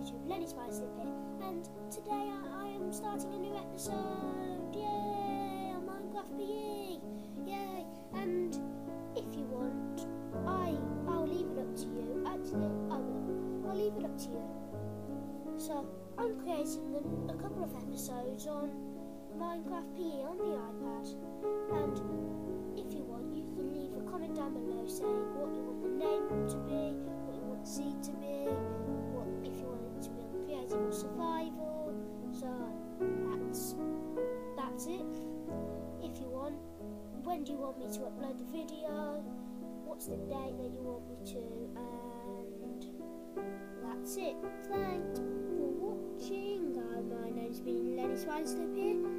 YouTube, Lenny Spiderslip here, and today I, I am starting a new episode. Yay! On Minecraft PE. Yay! And if you want, I I'll leave it up to you. Actually, I will. I'll leave it up to you. So I'm creating a, a couple of episodes on Minecraft PE on the iPad, and if you want, you can leave a comment down below saying what you want the name to be, that's it. If you want, when do you want me to upload the video? What's the date that you want me to? And that's it. Thanks for watching. Uh, my name's been Lenny Spiderslip here.